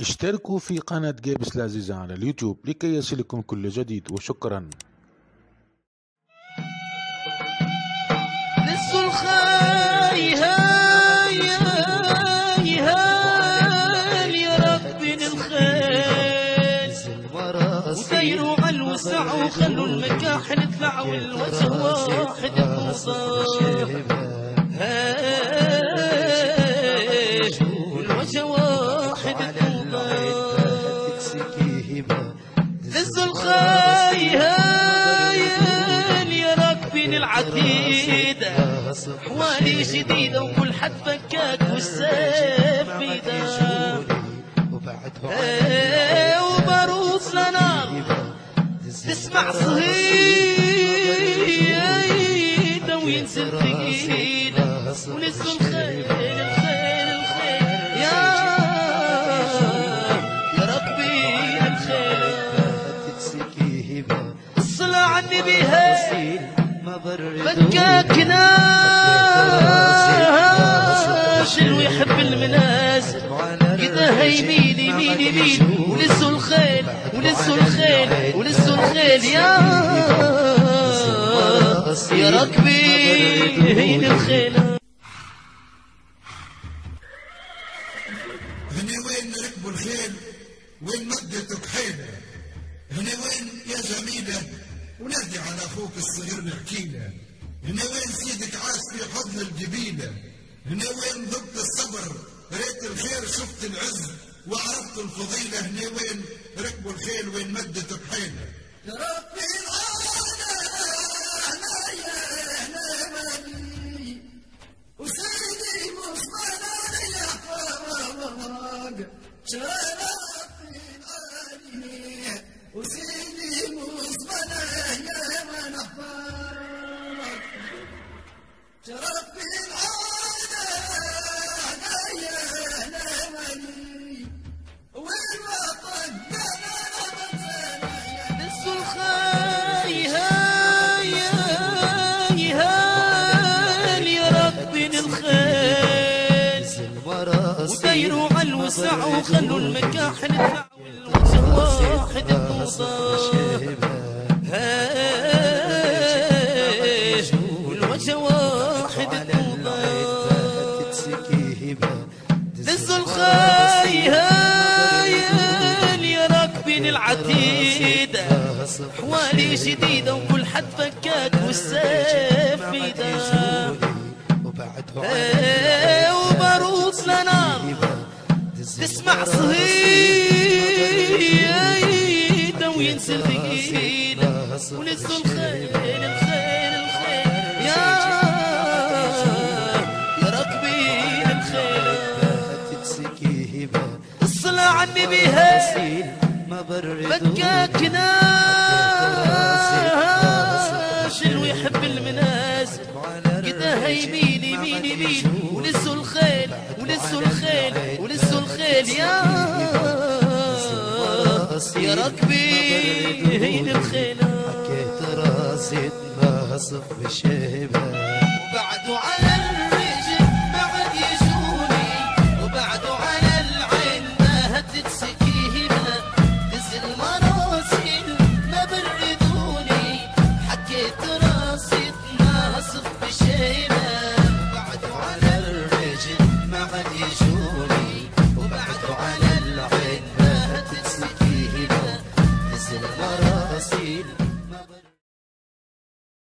اشتركوا في قناة جيبس العزيزة على اليوتيوب لكي يصلكم كل جديد وشكرا. وديروا على الوسع وخلوا المكاحل يطلع والوجه واحد المصاب نزل الخاي هاي يا راكبين العتيدة حوالي جديدة وكل حد فكاك والسيف بيده إيه وباروس لنار تسمع صهيدة وينزل ثقيلة ونزل الخيل النبي هاي فكاك ناش اللي يحب المنازل كده هيمين يمين يمين ولسوا الخيل ولسوا الخيل ولسوا الخيل. يا يا ركبي هين الخيل. هني وين ركبوا الخيل وين مدتك هني وين يا جميلة ونادي على أخوك الصغير نحكي له هني وين سيدك عاش في حضن الجبيلة هني وين ضبط الصبر؟ ريت الخير شفت العز وعرفت الفضيلة. هني وين ركبوا الخيل وين مدتك حيلة وديروا على الوسع وخلوا المكاحل يطلع والوجه واحد هاي والوجه واحد المصاب نزل الخاي هاي يا راكبين العتيدة حوالي جديدة وكل حد فكاك والسيف وباروس لنار تسمع صهيدة وينزل ثقيلة ونزل الخيل الخيل الخيل. يا يا راكبين الخيل. الصلاة على النبي هاي فكاك ناش اللي يحب المنازل كده هيمين يمين يمين ولسوا الخيل ولسوا الخيل. يا راكبين هين الخيلة. حكيت راسي تناصف بشيبة وبعدوا على الرجل بعد يجوني وبعدوا على العين نهتت سكينة دز المراسل ما بردوني حكيت راسي تناصف